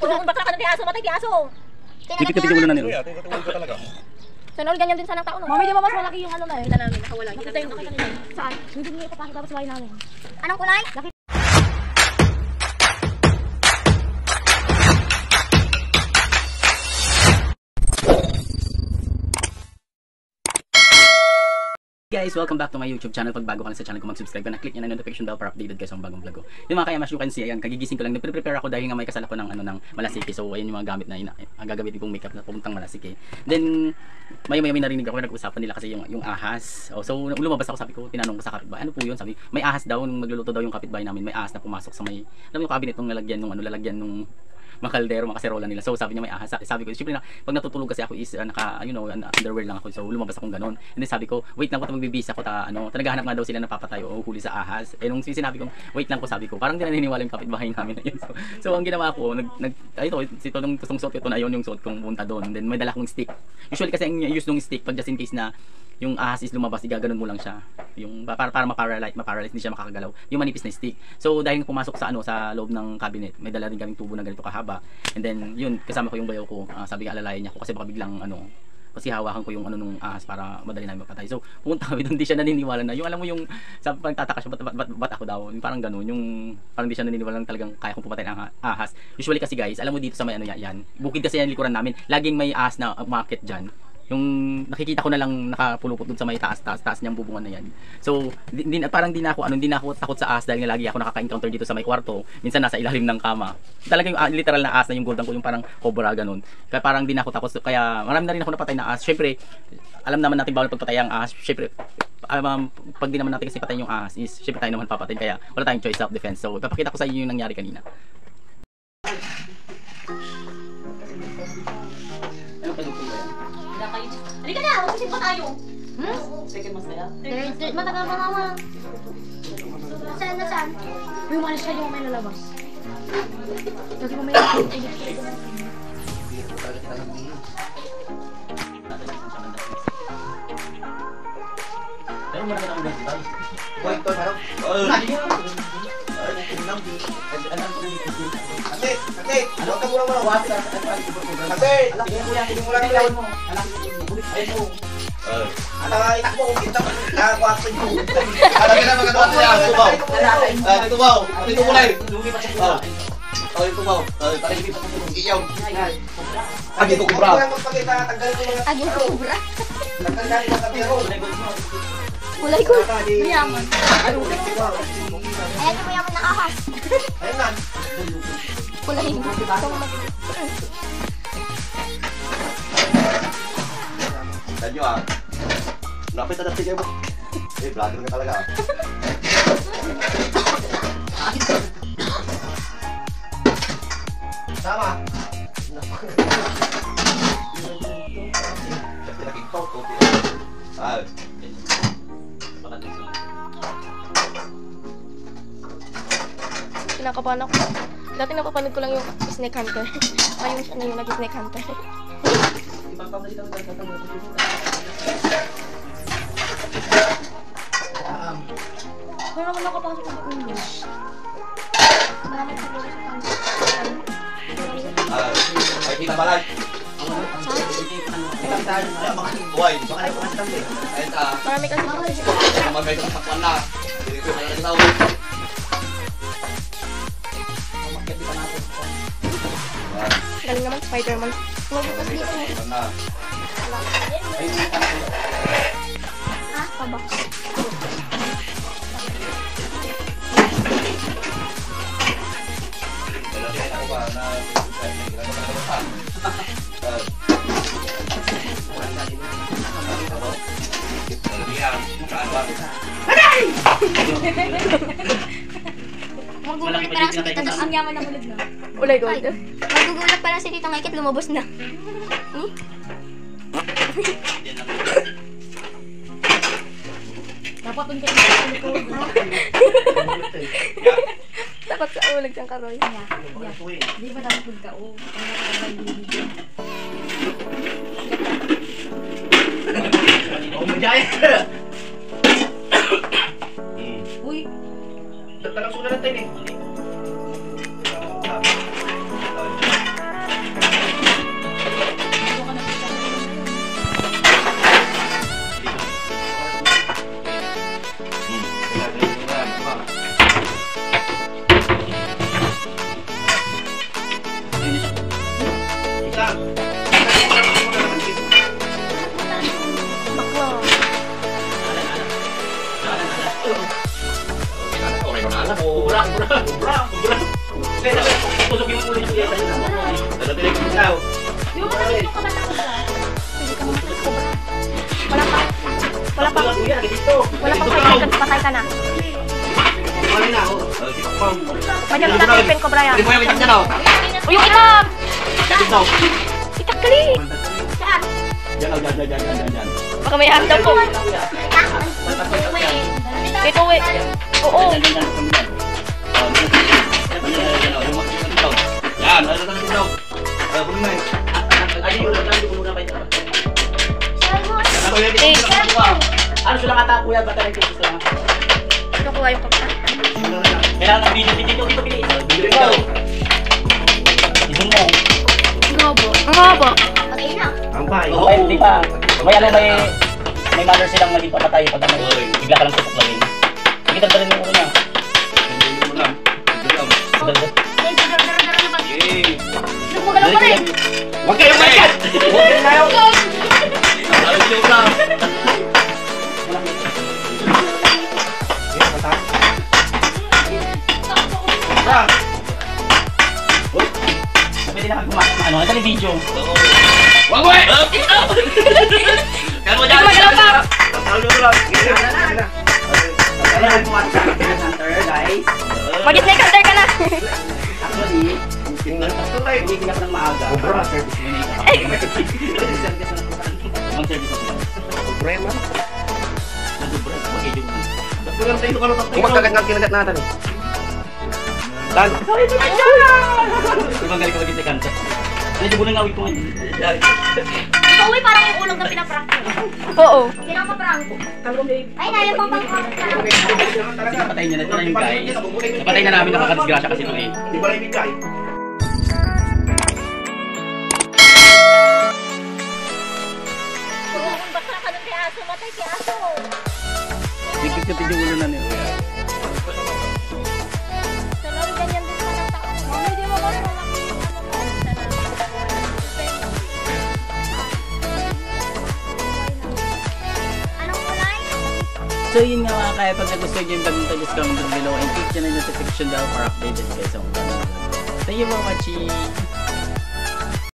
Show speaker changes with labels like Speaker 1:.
Speaker 1: Kung baka ka na di aso, matay di aso.
Speaker 2: Tipit-tipit yung ulo na nila.
Speaker 3: Kuya, tingnan ko talaga.
Speaker 1: Sana all ganyan din sana tao no.
Speaker 4: Mami, di ba mas malaki yung ano na eh?
Speaker 1: Kita namin, nakawala. Kita
Speaker 4: Nakita yung nakita nila. Saan? Hindi nila ipapasok dapat sa bahay namin.
Speaker 1: Anong kulay?
Speaker 2: Guys, welcome back to my YouTube channel. Pag bago ka lang sa channel ko, mag-subscribe ka na, click nyo na notification bell para updated kayo sa mga bagong vlog ko. Yung mga kayamash, you can see, ayan, kagigising ko lang. Nagpre-prepare ako dahil nga may kasal ako ng, ano, ng malasiki. So, ayan yung mga gamit na, ina, ang gagamitin kong makeup na pupuntang malasiki. Then, may may, may narinig ako, nag-usapan nila kasi yung, yung ahas. Oh, so, lumabas ako, sabi ko, tinanong ko sa kapitbahay, ano po yun? Sabi, may ahas daw, nung magluluto daw yung kapitbahay namin, may ahas na pumasok sa may, alam mo yung cabinet nung lalagyan nung, ano, lalagyan nung, mga kaldero, mga kaserola nila. So sabi niya may ahas. Sabi ko, syempre na, pag natutulog kasi ako is uh, naka, you know, underwear lang ako. So lumabas akong ganun. And then sabi ko, wait lang ko magbibisa ko ta, ano, naghahanap nga daw sila ng papatay o huli sa ahas. Eh nung sinabi ko, wait lang ko sabi ko, parang di na naniniwala yung kapitbahay namin na yun. So, so ang ginawa ko, nag, nag ay, ito, ito nung gustong suot ko na yun yung suot kong punta doon. Then may dala akong stick. Usually kasi ang use ng stick pag just in case na yung ahas is lumabas, igaganon mo lang siya. Yung para para ma-paralyze, ma-paralyze hindi siya makakagalaw. Yung manipis na stick. So dahil pumasok sa ano sa loob ng cabinet, may dala rin kaming tubo na ganito kahaba. And then yun, kasama ko yung bayaw ko. Ah, sabi nga alalayan niya ako kasi baka biglang ano kasi hawakan ko yung ano nung ahas para madali namin mapatay. So, pumunta kami doon, hindi siya naniniwala na. Yung alam mo yung, sabi pa nagtataka siya, ba't, ako daw? Parang ganun, yung parang hindi siya naniniwala na talagang kaya kong pumatay ng ah- ahas. Usually kasi guys, alam mo dito sa may ano yan bukid kasi yan likuran namin, laging may ahas na umakit dyan yung nakikita ko na lang nakapulupot dun sa may taas taas taas niyang bubungan na yan. So, di, di, parang di ako ano, na ako takot sa ahas dahil nga lagi ako nakaka-encounter dito sa may kwarto. Minsan nasa ilalim ng kama. Talaga yung ah, literal na ahas na yung golden ko yung parang cobra ganun. Kaya parang di ako takot. Kaya marami na rin ako napatay na ahas. Syempre, alam naman natin bawal pagpatay ang ahas. Syempre, um, pag di naman natin kasi patayin yung ahas is syempre tayo naman papatayin kaya wala tayong choice self defense. So, papakita ko sa inyo yung nangyari kanina. Ano pa?
Speaker 1: Wala kayo. Halika na, mag-isip pa tayo.
Speaker 2: Second mas kaya?
Speaker 1: Matagal pa naman. Saan na saan?
Speaker 4: Uy, umalis ka, mo may lalabas. Lagi mo may lalabas.
Speaker 2: Pero marami akong ganito tayo.
Speaker 3: Kuya, ito, huwag ka muna muna. Ate, tingin mo lang, tingin mo lang lawan mo. Ayun mo. At ang itak mo, kita mo, nakakuha ko yung Alam ka na mga tuwa niya, tubaw. Tubaw. Ito yung kulay. Oh. Oh, yung tubaw. Oh, takilipin pa ko iyaw. Ah, dito kubra.
Speaker 1: Aging kubra.
Speaker 3: Tanggalin mo kami ako.
Speaker 1: Kulay ko.
Speaker 4: Mayaman.
Speaker 1: Ayan yung mayaman na ahas.
Speaker 3: Ayun na.
Speaker 1: Kulay mo.
Speaker 3: Tanyo ah. Lapit na natin kayo. Eh, vlogger ka talaga ah. Tama. Ah,
Speaker 4: Kinakabahan ako. Dati napapanood ko lang yung Snake Hunter. Ngayon siya na yung nag-Snake Hunter. Kaya naman nakapasok ko sa English. Marami siguro sa English.
Speaker 3: ah, ay kita ta.
Speaker 4: Marami kasi
Speaker 3: Magay sa sakwan na. Dito na lang tao.
Speaker 4: Galing naman Spider-Man. Mabukas dito. Ha? Pabak.
Speaker 1: Magugulat pa lang si Tita Ang yaman na mulod na.
Speaker 4: Ulay gold.
Speaker 1: Magugulat pa lang si Tita Ngakit lumabas na. Hmm?
Speaker 4: Dapat dun kayo sa likod. Dapat sa ulag siyang karoy.
Speaker 5: Di ba dapat magkao? Ang nakakabay
Speaker 2: Oh, majaya!
Speaker 5: Uy,
Speaker 2: Talagang sulat natin eh.
Speaker 4: Wala pa. Wala pa patay ka, patay ka na.
Speaker 3: Wala na ako.
Speaker 4: Madyan ka na, pen ko,
Speaker 3: Brian. Uy, yung itam! Niya no?
Speaker 4: O yung itak!
Speaker 3: Dito.
Speaker 4: Itak kali!
Speaker 1: Saan?
Speaker 2: Diyan, oh, diyan, diyan, diyan, diyan, diyan.
Speaker 4: Baka may handa po. Ito eh. Oo.
Speaker 2: Oh, oh, dito.
Speaker 3: Yan, ano na dito? Ah, puno na eh.
Speaker 2: Ay, yung ulo, nandito muna kayo.
Speaker 3: Ano
Speaker 4: Eh?
Speaker 2: Ano sila kata kuya, bata rin kayo sila.
Speaker 4: Ito kuha yung cobra.
Speaker 2: Kailangan ng video, dito, bilis. Video,
Speaker 3: Ikaw.
Speaker 2: Ito mo.
Speaker 4: Ngobo. Ngobo.
Speaker 1: Patay na.
Speaker 3: Ampay.
Speaker 2: Oo, hindi pa. May alam, may may mother silang naging papatay pag ano, bigla ka lang tutuklawin. Sige, tagdalin mo niya.
Speaker 3: Hindi mo lang. Hindi lang.
Speaker 2: Tagdalin.
Speaker 3: Eh.
Speaker 4: Lumugalaw pa rin.
Speaker 3: Huwag kayong mayan! Huwag kayong!
Speaker 2: Na ano, video.
Speaker 3: Wag mo eh! Kaya mo dyan!
Speaker 4: Gumagalaw pa!
Speaker 3: Lang. Na, na.
Speaker 2: Na Killer Hunter, guys.
Speaker 4: Mag-snake hunter ka na.
Speaker 2: Actually,
Speaker 3: eh.
Speaker 2: umiiyak ng maaga.
Speaker 3: Obra.
Speaker 2: Service mo na ito. Service na Ang service mo na.
Speaker 3: Problema.
Speaker 2: Nandubra, wag kayo dyan.
Speaker 3: Kulang tayo ka lang. Kumakagat nga kinagat natin eh. Dan.
Speaker 2: Ibang galing ko lagi sa kanta. Yung bunang awit ko ngayon?
Speaker 1: Ikaw eh, parang yung ulog na pinaprank ko.
Speaker 4: Oo.
Speaker 1: Sino ang paprank ko? Ay, naya pang pang prank ka.
Speaker 2: Napatay niya na ito na yung guys. Napatay na namin nakakadisgrasya kasi ito eh.
Speaker 3: Di ba ibigay?
Speaker 1: Kung bakla ka ng kay aso, matay kay aso.
Speaker 2: Dikit-dikit yung ulo na niya. So yun nga mga kaya pag nagustuhan nyo yung bagong tagos comment below and click nyo na yung notification bell para updated kayo sa mga Thank you for watching!